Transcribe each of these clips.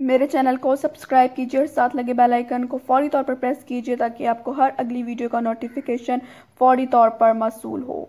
मेरे चैनल को सब्सक्राइब कीजिए और साथ लगे बेल आइकन को फौरी तौर पर प्रेस कीजिए ताकि आपको हर अगली वीडियो का नोटिफिकेशन फौरी तौर पर मसूल हो।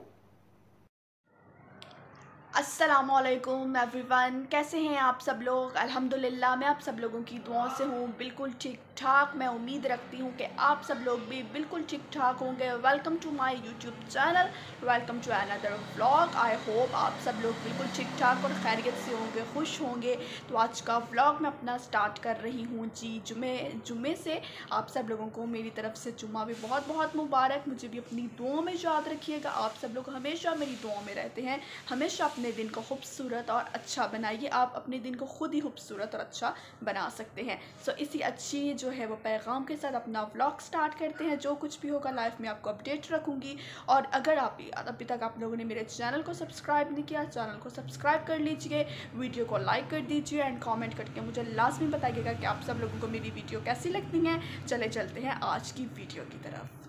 असलकुम एवरीवन कैसे हैं आप सब लोग? अल्हम्दुलिल्लाह, मैं आप सब लोगों की दुआओं से हूँ, बिल्कुल ठीक ठाक। मैं उम्मीद रखती हूँ कि आप सब लोग भी बिल्कुल ठीक ठाक होंगे। Welcome to my YouTube channel welcome to another vlog I hope आप सब लोग बिल्कुल ठीक ठाक और खैरियत से होंगे, खुश होंगे। तो आज का व्लॉग मैं अपना स्टार्ट कर रही हूँ जी। जुमे जुमे से आप सब लोगों को मेरी तरफ़ से जुम्मा भी बहुत बहुत मुबारक। मुझे भी अपनी दुआओं में याद रखिएगा। आप सब लोग हमेशा मेरी दुआओं में रहते हैं। हमेशा अपने दिन को खूबसूरत और अच्छा बनाइए। आप अपने दिन को खुद ही खूबसूरत और अच्छा बना सकते हैं। सो इसी अच्छी जो है वो पैगाम के साथ अपना व्लॉग स्टार्ट करते हैं। जो कुछ भी होगा लाइफ में आपको अपडेट रखूँगी। और अगर आप अभी तक आप लोगों ने मेरे चैनल को सब्सक्राइब नहीं किया चैनल को सब्सक्राइब कर लीजिए वीडियो को लाइक कर दीजिए एंड कॉमेंट करके मुझे लाजमी बताइएगा कि आप सब लोगों को मेरी वीडियो कैसी लगती हैं। चले चलते हैं आज की वीडियो की तरफ़।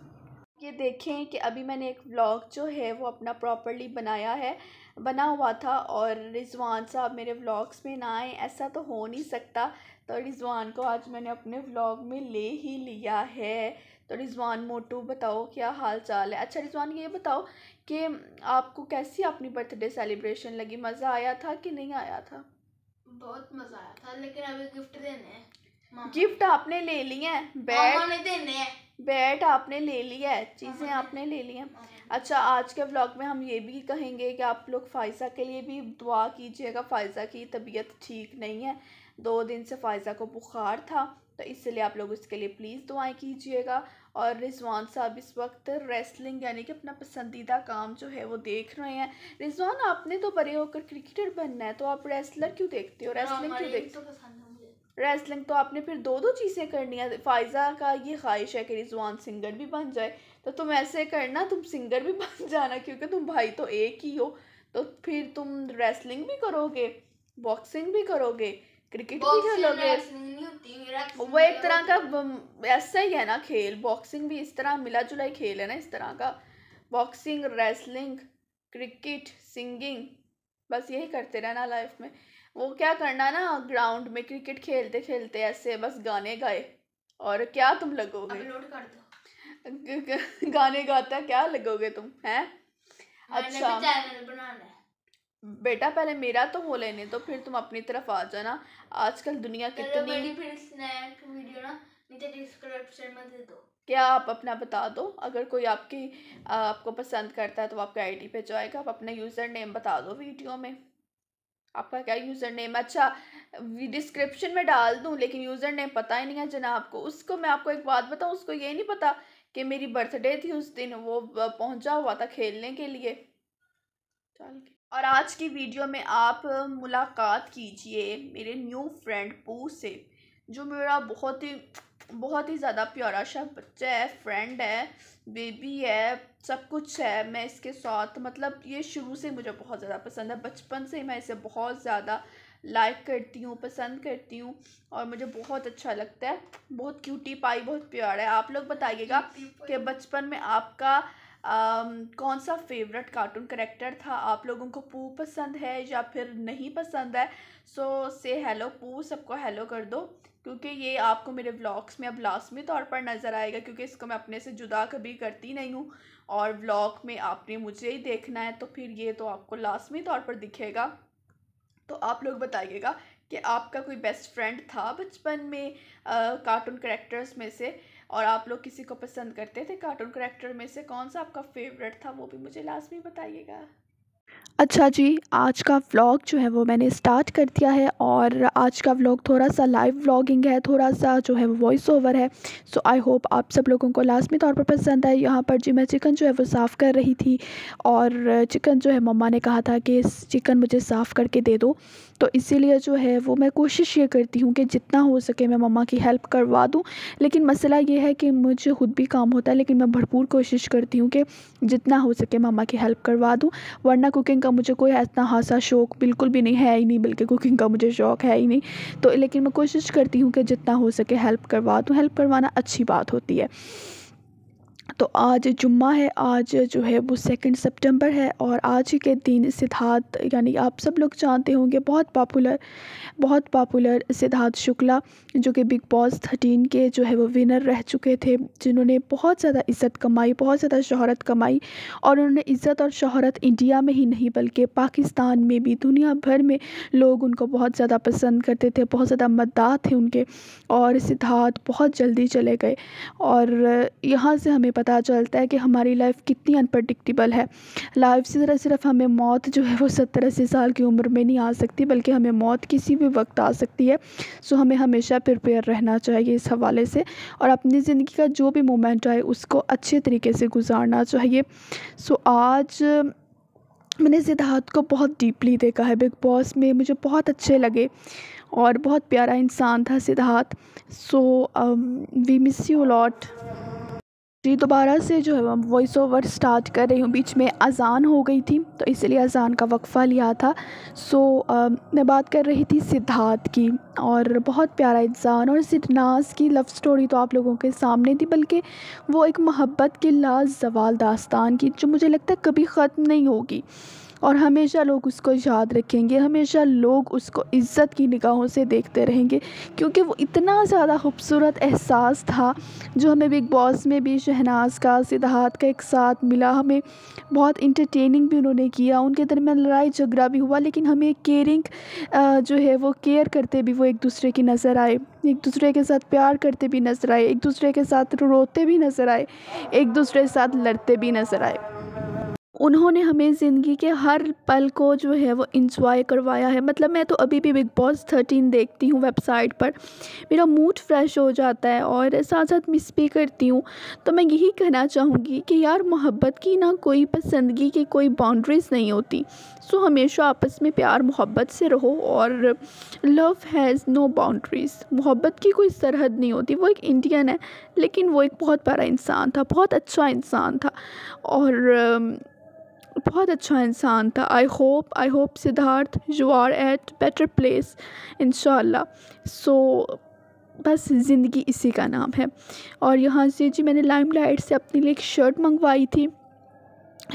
ये देखें कि अभी मैंने एक व्लॉग जो है वो अपना प्रॉपरली बनाया है, बना हुआ था और रिजवान साहब मेरे व्लॉग्स में ना आए, ऐसा तो हो नहीं सकता। तो रिजवान को आज मैंने अपने व्लॉग में ले ही लिया है। तो रिजवान मोटू, बताओ क्या हाल चाल है? अच्छा रिजवान, ये बताओ कि आपको कैसी अपनी बर्थडे सेलिब्रेशन लगी? मज़ा आया था कि नहीं आया था? बहुत मज़ा आया था, लेकिन अभी गिफ्ट देने हैं। गिफ्ट आपने ले लिए हैं बैट बैट आपने ले लिया है चीज़ें आपने ले ली हैं। अच्छा आज के व्लॉग में हम ये भी कहेंगे कि आप लोग फ़ायज़ा के लिए भी दुआ कीजिएगा फ़ायज़ा की तबीयत ठीक नहीं है। दो दिन से फ़ायज़ा को बुखार था तो इसलिए आप लोग उसके लिए प्लीज़ दुआएँ कीजिएगा। और रिजवान साहब इस वक्त रेसलिंग यानी कि अपना पसंदीदा काम जो है वो देख रहे हैं। रिजवान आपने तो बड़े होकर क्रिकेटर बनना है तो आप रेसलर क्यों देखते हो? रेसलिंग क्यों देखते हो? रेसलिंग तो आपने फिर दो दो चीज़ें करनी है। फ़ायज़ा का ये ख्वाहिश है कि रिजवान सिंगर भी बन जाए। तो तुम ऐसे करना तुम सिंगर भी बन जाना क्योंकि तुम भाई तो एक ही हो। तो फिर तुम रेसलिंग भी करोगे बॉक्सिंग भी करोगे क्रिकेट भी खेलोगे। वो एक तरह का ऐसा ही है ना खेल। बॉक्सिंग भी इस तरह मिला जुला ही खेल है ना इस तरह का। बॉक्सिंग रेसलिंग क्रिकेट सिंगिंग बस यही करते रहना लाइफ में। वो क्या करना ना ग्राउंड में क्रिकेट खेलते खेलते ऐसे बस गाने गाए। और क्या तुम लगोगे? अपलोड कर दो। गाने गाता क्या लगोगे तुम हैं? अच्छा। चैनल बनाना है। बेटा पहले मेरा तो हो लेने तो फिर तुम अपनी तरफ़ आ जाना। आजकल दुनिया कितनी फिर वीडियो ना नीचे डिस्क्रिप्शन में दे दो। क्या आप अपना बता दो? अगर कोई आपकी आपको पसंद करता है तो आपके आईडी पे जाएगा। आप अपना यूज़र नेम बता दो वीडियो में। आपका क्या यूज़र नेम अच्छा डिस्क्रिप्शन में डाल दूँ, लेकिन यूज़र नेम पता ही नहीं है जनाब को। उसको मैं आपको एक बात बताऊँ, उसको ये नहीं पता कि मेरी बर्थडे थी उस दिन, वो पहुँचा हुआ था खेलने के लिए। चल और आज की वीडियो में आप मुलाकात कीजिए मेरे न्यू फ्रेंड पू से, जो मेरा बहुत ही बहुत ही ज़्यादा प्यारा सा बच्चा है फ्रेंड है बेबी है सब कुछ है। मैं इसके साथ मतलब ये शुरू से मुझे बहुत ज़्यादा पसंद है। बचपन से मैं इसे बहुत ज़्यादा लाइक करती हूँ पसंद करती हूँ और मुझे बहुत अच्छा लगता है। बहुत क्यूटी पाई बहुत प्यारा है। आप लोग बताइएगा कि बचपन में आपका आ, कौन सा फेवरेट कार्टून करेक्टर था? आप लोगों को पू पसंद है या फिर नहीं पसंद है? सो से हेलो पू सबको हेलो कर दो। क्योंकि ये आपको मेरे व्लॉग्स में अब लाजमी तौर पर नज़र आएगा, क्योंकि इसको मैं अपने से जुदा कभी करती नहीं हूँ। और व्लॉग में आपने मुझे ही देखना है तो फिर ये तो आपको लाजमी तौर पर दिखेगा। तो आप लोग बताइएगा कि आपका कोई बेस्ट फ्रेंड था बचपन में कार्टून करेक्टर्स में से? और आप लोग किसी को पसंद करते थे कार्टून करेक्टर में से? कौन सा आपका फेवरेट था? वो भी मुझे लाजमी बताइएगा। अच्छा जी, आज का व्लॉग जो है वो मैंने स्टार्ट कर दिया है और आज का व्लॉग थोड़ा सा लाइव व्लॉगिंग है, थोड़ा सा जो है वो वॉइस ओवर है। सो आई होप आप सब लोगों को लाजमी तौर पर पसंद आए यहाँ पर जी मैं चिकन जो है वो साफ़ कर रही थी और चिकन जो है मम्मा ने कहा था कि चिकन मुझे साफ़ करके दे दो। तो इसीलिए जो है वो मैं कोशिश ये करती हूँ कि जितना हो सके मैं मम्मा की हेल्प करवा दूँ। लेकिन मसला ये है कि मुझे खुद भी काम होता है, लेकिन मैं भरपूर कोशिश करती हूँ कि जितना हो सके मम्मा की हेल्प करवा दूँ। वरना कुकिंग का मुझे कोई इतना खासा शौक़ बिल्कुल भी नहीं, है ही नहीं, बल्कि कुकिंग का मुझे शौक़ है ही नहीं। तो लेकिन मैं कोशिश करती हूँ कि जितना हो सके हेल्प करवा दूँ हेल्प करवाना अच्छी बात होती है। तो आज जुम्मा है, आज जो है वो सेकंड सितंबर है और आज के दिन सिद्धार्थ, यानी आप सब लोग जानते होंगे, बहुत पॉपुलर बहुत पॉपुलर सिद्धार्थ शुक्ला, जो कि बिग बॉस थर्टीन के जो है वो विनर रह चुके थे, जिन्होंने बहुत ज़्यादा इज़्ज़त कमाई, बहुत ज़्यादा शहरत कमाई और उन्होंने इज़्ज़त और शहरत इंडिया में ही नहीं, बल्कि पाकिस्तान में भी, दुनिया भर में लोग उनको बहुत ज़्यादा पसंद करते थे, बहुत ज़्यादा मद्दा थे उनके और सिद्धार्थ बहुत जल्दी चले गए और यहाँ से हमें पता चलता है कि हमारी लाइफ कितनी अनप्रडिक्टेबल है। लाइफ से ज़रा सिर्फ़ हमें मौत जो है वो सत्तर अस्सी साल की उम्र में नहीं आ सकती, बल्कि हमें मौत किसी भी वक्त आ सकती है। सो हमें हमेशा प्रिपेयर रहना चाहिए इस हवाले से और अपनी ज़िंदगी का जो भी मोमेंट आए उसको अच्छे तरीके से गुजारना चाहिए। सो आज मैंने सिद्धार्थ को बहुत डीपली देखा है, बिग बॉस में मुझे बहुत अच्छे लगे और बहुत प्यारा इंसान था Siddharth. So we miss you lot जी दोबारा से जो है मैं वॉइस ओवर स्टार्ट कर रही हूँ। बीच में अज़ान हो गई थी तो इसलिए अज़ान का वक्फ़ा लिया था। सो आ, मैं बात कर रही थी सिद्धार्थ की और बहुत प्यारा इंसान और सिद्धनास की लव स्टोरी तो आप लोगों के सामने थी बल्कि वो एक मोहब्बत की लाजवाल दास्तान की जो मुझे लगता है कभी ख़त्म नहीं होगी। और हमेशा लोग उसको याद रखेंगे, हमेशा लोग उसको इज़्ज़त की निगाहों से देखते रहेंगे, क्योंकि वो इतना ज़्यादा खूबसूरत एहसास था जो हमें बिग बॉस में भी, शहनाज का, सिद्धार्थ का एक साथ मिला। हमें बहुत इंटरटेनिंग भी उन्होंने किया। उनके दरमियान लड़ाई झगड़ा भी हुआ, लेकिन हमें केयरिंग जो है वो केयर करते भी वो एक दूसरे की नज़र आए। एक दूसरे के साथ प्यार करते भी नज़र आए। एक दूसरे के साथ रोते भी नज़र आए। एक दूसरे के साथ लड़ते भी नज़र आए। उन्होंने हमें ज़िंदगी के हर पल को जो है वो इंजॉय करवाया है। मतलब मैं तो अभी भी बिग बॉस थर्टीन देखती हूँ वेबसाइट पर। मेरा मूड फ्रेश हो जाता है और साथ साथ मिस भी करती हूँ। तो मैं यही कहना चाहूँगी कि यार मोहब्बत की ना कोई पसंदगी की कोई बाउंड्रीज़ नहीं होती। सो हमेशा आपस में प्यार, मोहब्बत से रहो और लव हैज़ नो बाउंड्रीज़ मोहब्बत की कोई सरहद नहीं होती। वो एक इंडियन है, लेकिन वो एक बहुत बड़ा इंसान था, बहुत अच्छा इंसान था। और बहुत अच्छा इंसान था। I hope I hope Siddharth you are at better place in so बस ज़िंदगी इसी का नाम है। और यहाँ से जी मैंने लाइम लाइट से अपने लिए एक शर्ट मंगवाई थी।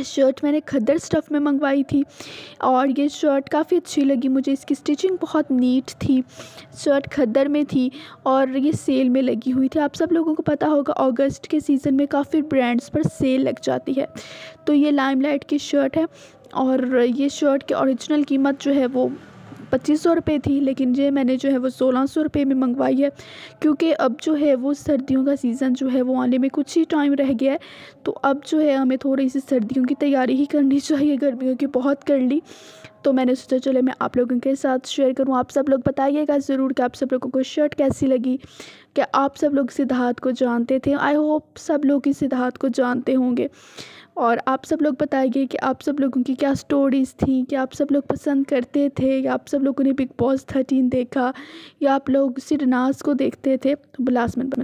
शर्ट मैंने खद्दर स्टफ़ में मंगवाई थी और ये शर्ट काफ़ी अच्छी लगी मुझे। इसकी स्टिचिंग बहुत नीट थी, शर्ट खद्दर में थी और ये सेल में लगी हुई थी। आप सब लोगों को पता होगा अगस्त के सीज़न में काफ़ी ब्रांड्स पर सेल लग जाती है। तो ये लाइमलाइट की शर्ट है और ये शर्ट की ओरिजिनल कीमत जो है वो पच्चीस सौ रुपये थी, लेकिन ये मैंने जो है वो सोलह सौ रुपये में मंगवाई है, क्योंकि अब जो है वो सर्दियों का सीज़न जो है वो आने में कुछ ही टाइम रह गया है तो अब जो है हमें थोड़ी सी सर्दियों की तैयारी ही करनी चाहिए, गर्मियों की बहुत कर ली। तो मैंने सोचा, चले मैं आप लोगों के साथ शेयर करूँ। आप सब लोग बताइएगा ज़रूर कि आप सब लोगों को शर्ट कैसी लगी, क्या आप सब लोग सिद्धार्थ को जानते थे? आई होप सब लोग इस सिद्धार्थ को जानते होंगे। और आप सब लोग बताइए कि आप सब लोगों की क्या स्टोरीज़ थी क्या आप सब लोग पसंद करते थे, या आप सब लोगों ने बिग बॉस थर्टीन देखा, या आप लोग सिरनाज को देखते थे तो बिलासमन बना